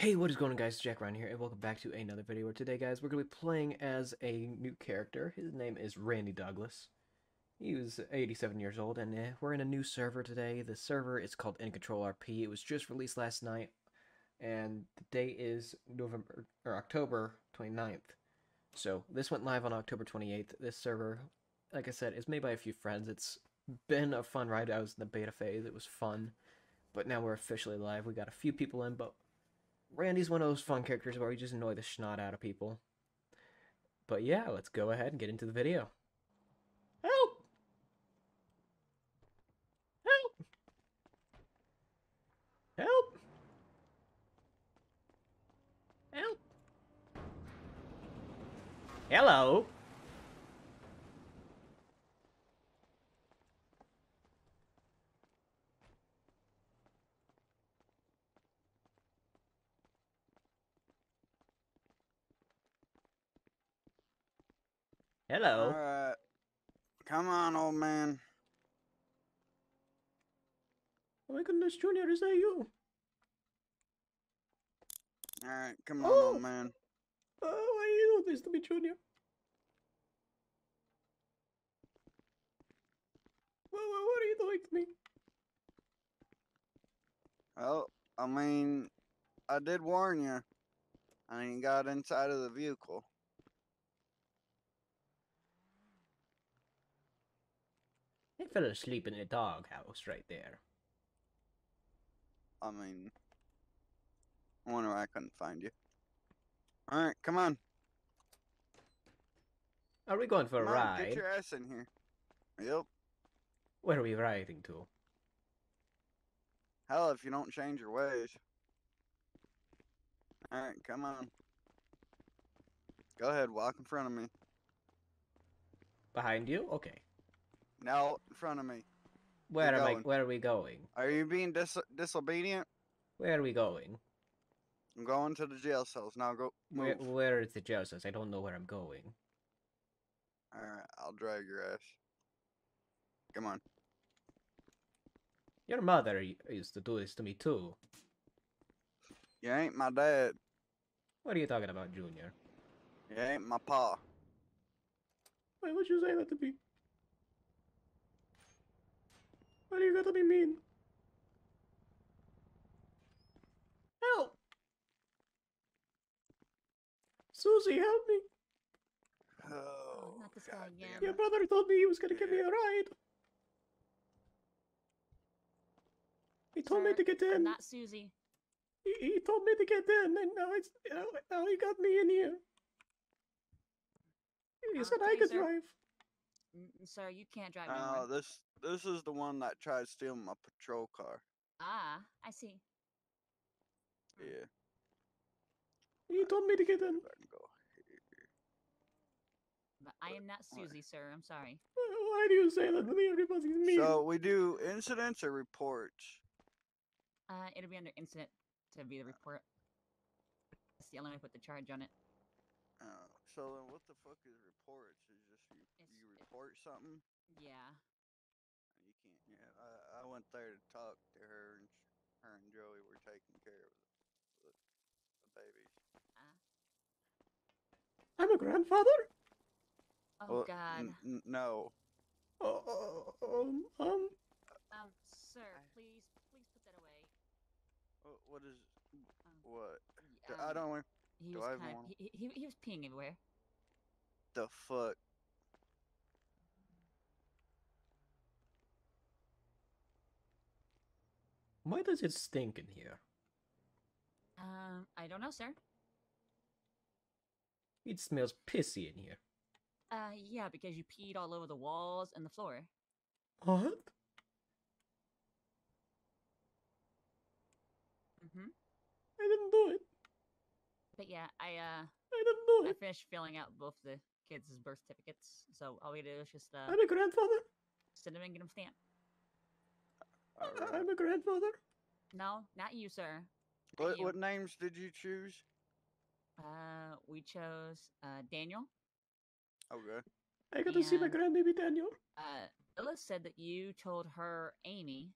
Hey, what is going on guys? Jack Ryan here, and welcome back to another video where today, guys, we're going to be playing as a new character. His name is Randy Douglas. He was 87 years old, and uh, we're in a new server today. The server is called In Control RP. It was just released last night, and the date is November or October 29th. So this went live on October 28th. This server, like I said, is made by a few friends. It's been a fun ride. I was in the beta phase. It was fun. But now we're officially live. We got a few people in, but Randy's one of those fun characters where we just annoy the snot out of people. But yeah, let's go ahead and get into the video. Help! Help! Help! Help! Hello! Hello. Alright. Come on, old man. Oh my goodness, Junior, is that you? Alright, come on, Oh. old man. Oh, why you do this to me, Junior? What, what, what are you doing to me? Well, I mean, I did warn you. I ain't got inside of the vehicle. I fell asleep in the doghouse right there. I mean, I wonder why I couldn't find you. Alright, come on. Are we going for a ride? on, Get your ass in here. Yep. Where are we riding to? Hell, if you don't change your ways. Alright, come on. Go ahead, walk in front of me. Behind you? Okay. Now, in front of me. Where am I? Where are we going? Are you being dis- disobedient? Where are we going? I'm going to the jail cells. Now go Where, move. where is the jail cells? I don't know where I'm going. Alright, I'll drag your ass. Come on. Your mother used to do this to me too. You ain't my dad. What are you talking about, Junior? You ain't my pa. Why would you say that to me? Why do you gotta be mean? Help! Susie, help me! Oh, not this guy again. Your brother told me he was gonna give me a ride. He told me to get in. Not Susie. He, he told me to get in, and now it's now, now he got me in here. He I'll said I could sir. drive. N- Sir, you can't drive Oh, nowhere. this this is the one that tried stealing my patrol car. Ah, I see. Hmm. Yeah. You told me to get in. I can go here. But I am not Susie, sir. I'm sorry. Why do you say that to me? Everybody's mean. So we do incidents or reports. Uh, it'll be under incident to be the report. That's the only way to put the charge on it. Oh, so then what the fuck is reports? Is just you, It's- you report something? Yeah. You can't. Yeah, I, I went there to talk to her, and sh- her and Joey were taking care of the, the babies. Uh, I'm a grandfather. oh Well, God. n- n- no. Oh, oh, um, um, Um, sir, I- please, please put that away. What is Um, what? y- D- I um, don't. He do was I kind of. He, he, he was peeing everywhere. The fuck? why does it stink in here? Um, I don't know, sir. It smells pissy in here. Uh, yeah, because you peed all over the walls and the floor. What? Mm-hmm. I didn't do it. But yeah, I uh. I didn't do I finished filling out both the kids' birth certificates, so all we do is just uh, I'm a grandfather. send them and get them stamped. Alright. I'm a grandfather. No, not you, sir. What you. what names did you choose? Uh, we chose uh Daniel. Okay. I got to see my grandbaby Daniel. Uh, Ella said that you told her Amy,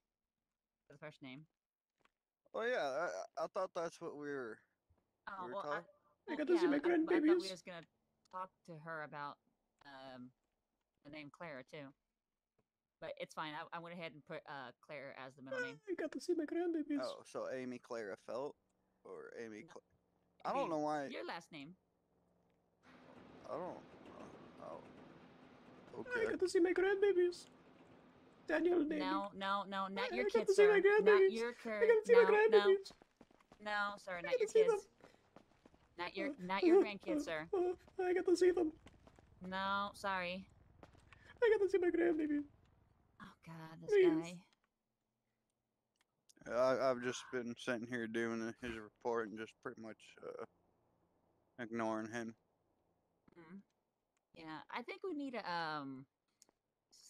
the first name. Oh yeah, I, I thought that's what we were Uh, oh, We well, I, talk- oh, I got to see yeah, my I- I, thought we were just gonna talk to her about um the name Clara too. But it's fine. I, I went ahead and put uh Claire as the middle name. Ah, I got to see my grandbabies. Oh, so Amy Clara Felt or Amy? No, Cla- I don't know why. Your last name. I don't. Uh, oh. Ah, I got to see my grandbabies. Daniel, Davey. No, no, no, I- not I your got to kids, see my sir. Not grandbabies. your I cur. got to see No, my grandbabies. no, sir, I not got your to see them. Kids. Not your, not your grandkids, sir. I got to see them. No, sorry. I got to see my grandbaby. Oh God, this Please. guy. I, I've just been sitting here doing his report and just pretty much uh, ignoring him. Mm. Yeah, I think we need to um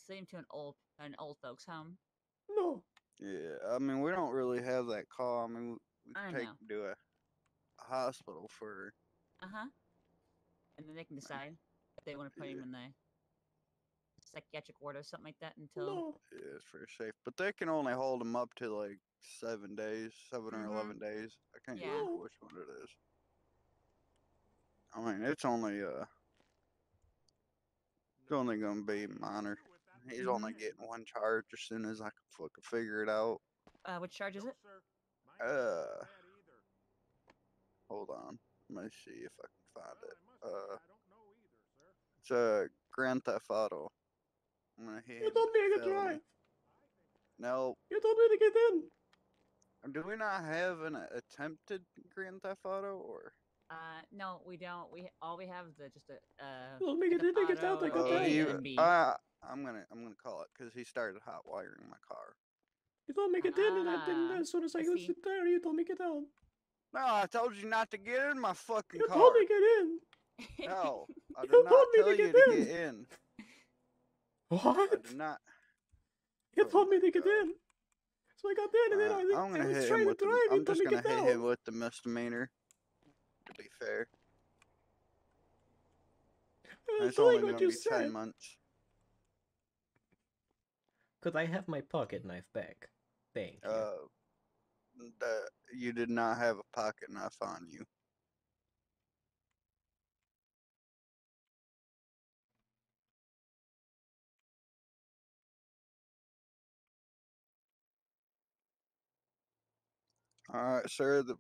send him to an old an old folks home. No. Yeah, I mean we don't really have that call. I mean we I take know. him to a hospital for. Uh huh. And then they can decide if they want to put him in the psychiatric ward or something like that until. No. Yeah, it's very safe, but they can only hold him up to like seven days, 7 or Mhm. eleven days. I can't Yeah. remember which one it is. I mean, it's only uh, it's only gonna be minor. He's only Mhm. getting one charge as soon as I can fucking figure it out. Uh, which charge is it? Uh, hold on. Let me see if I can find it. Uh, it's a Grand Theft Auto. I'm gonna hit You told me I with could felony. drive. No, You told me to get in. do we not have an attempted Grand Theft Auto or? Uh, no, we don't. We all we have is the just a uh. You told me Grand to Theft get out. I got uh, you, uh, I'm gonna I'm gonna call it because he started hot wiring my car. You told me get in, and I didn't. Ah, As soon as I I got see. there, you told me get out. No, I told you not to get in my fucking You car. told me to get in. No, I You did not told me to tell you get to in. get in. I did not. You Oh told me to get God. in. So I got in, and then Uh, I, I'm I gonna was hit trying him to with the. drive. I'm just gonna hit out. him with the misdemeanor. To be fair, I and was it's only gonna what you be ten said. months. Could I have my pocket knife back? Thank you. Uh, that you did not have a pocket knife on you. All right, sir. The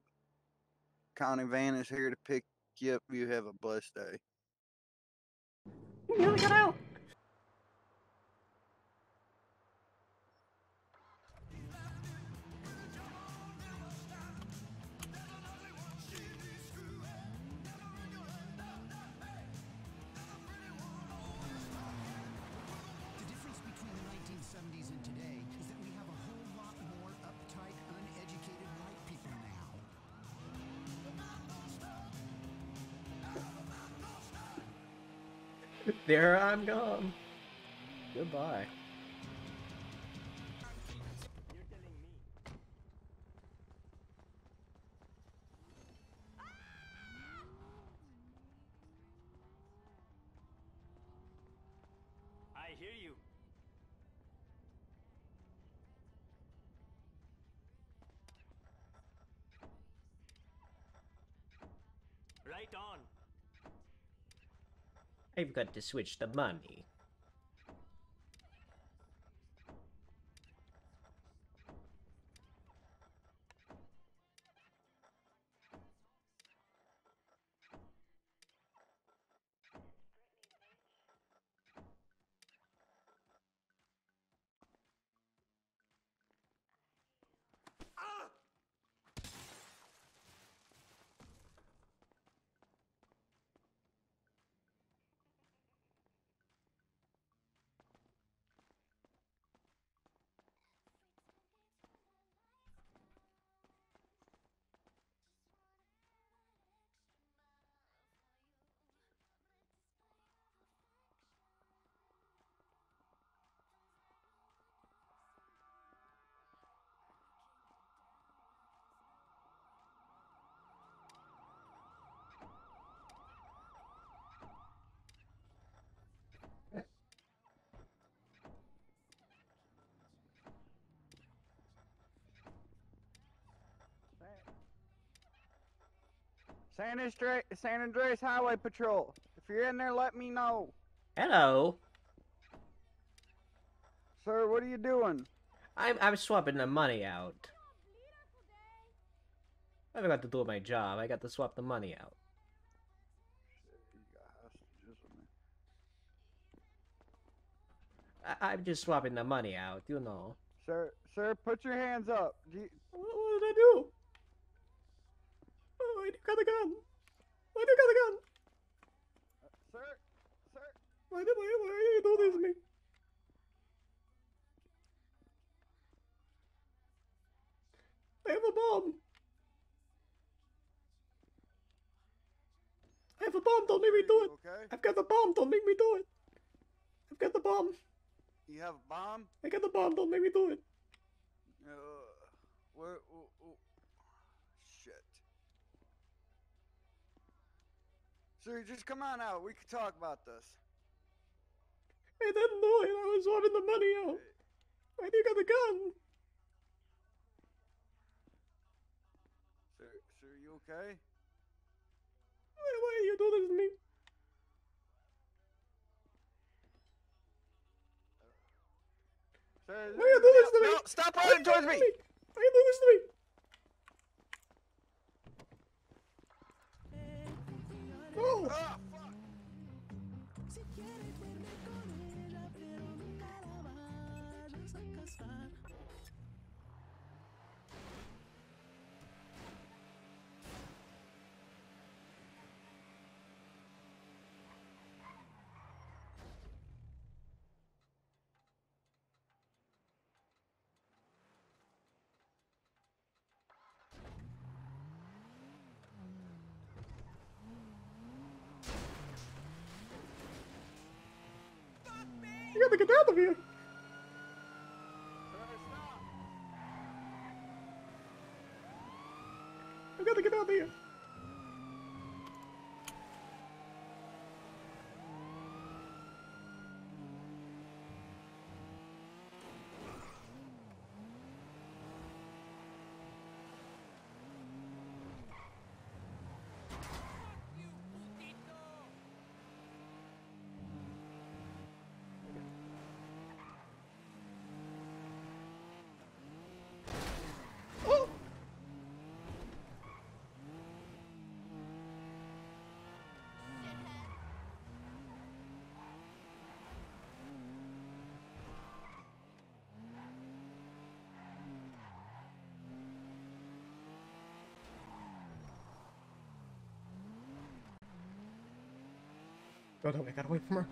county van is here to pick you up. You have a blessed day. You nearly got There I'm gone. Goodbye. I hear you. Right on. I've got to switch the money. San Andreas, San Andreas Highway Patrol. If you're in there, let me know. Hello. Sir, what are you doing? I'm I'm swapping the money out. I forgot to do my job. I got to swap the money out. You got hostages with me. I, I'm just swapping the money out, you know. Sir, sir, put your hands up. You, What, what did I do? Oh, I got a gun. Why do you got a gun? sir, sir. Why did why, why you do this to me? I have a bomb. I have a bomb. Don't make me do it. Okay. I've got the bomb. Don't make me do it. I've got the bomb. You have a bomb? I got the bomb. Don't make me do it. Uh, where, Sir, just come on out. We can talk about this. I didn't do it. I was swapping the money out. Why do you got the gun? Sir, sir, you okay? Why, why you do this to me? Sir, Why you do this to me? No, stop running towards me! Why you do this to me? Gotta get out of here! I gotta get out of here! Oh! Oh no, I gotta wait for her.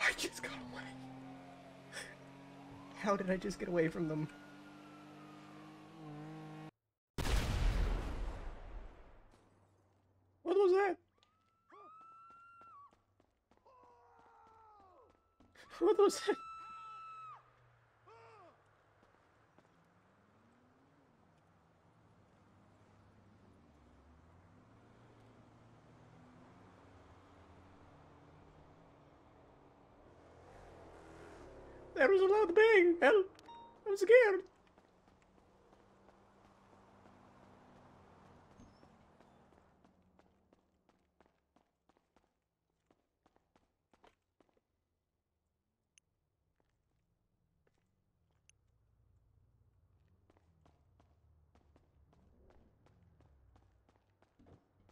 I just got away. How did I just get away from them? What was that? What was that? There was a loud bang. Help! I'm scared.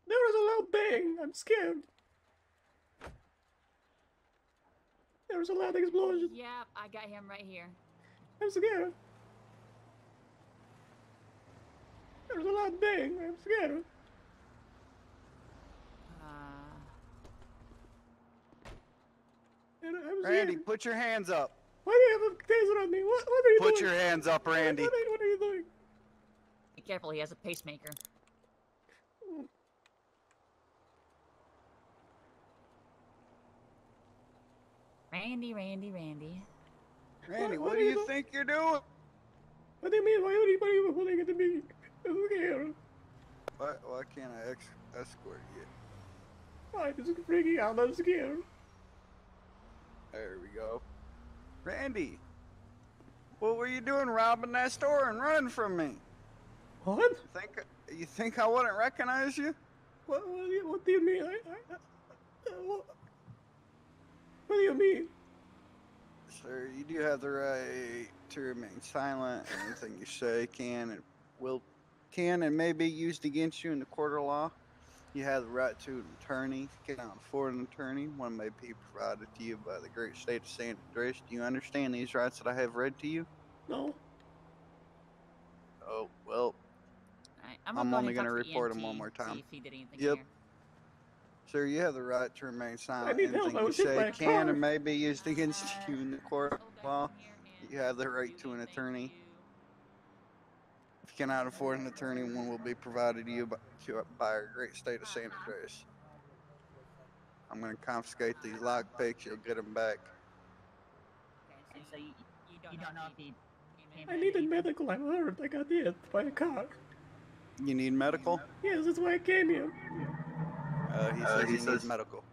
There was a loud bang. I'm scared. There was a loud explosion. Yep, I got him right here. I'm scared. There's a loud bang. I'm scared. Uh, And I'm Randy, scared. put your hands up. Why do you have a taser on me? What, what are you Put doing? your hands up, Randy. What, are, what are you doing? be careful, he has a pacemaker. Randy, Randy, Randy. Randy, what what are do you you think you're doing? What do you mean? Why are you, why are you holding it to me? I'm scared. Why, why can't I ex- escort you? I'm just freaking out. I'm scared. There we go. Randy, What were you doing robbing that store and running from me? What? You Think you think I wouldn't recognize you? What, what, do, you, what do you mean? I, I, I, what, what do you mean? Sir, you do have the right to remain silent. Anything you say can and will can and may be used against you in the court of law. You have the right to an attorney. If you cannot afford an attorney, one may be provided to you by the great state of San Andreas. Do you understand these rights that I have read to you? No. Oh, well, Alright, I'm, I'm gonna only gonna talk to report him one more time. See if he did anything Yep. here. Sir, you have the right to remain silent. need. Anything I you was say can car. and may be used against you in the court of law. from here and You have the right to an attorney. If you cannot afford an attorney, one will be provided to you by, to- by our great state of Santa Cruz. I'm going to confiscate these lock picks. You'll get them back. Okay, so, so you, you don't, know if he I in needed medical. I'm hurt. I got hit by a car. You need medical? Yes, that's why I came here. Uh, he says he needs medical.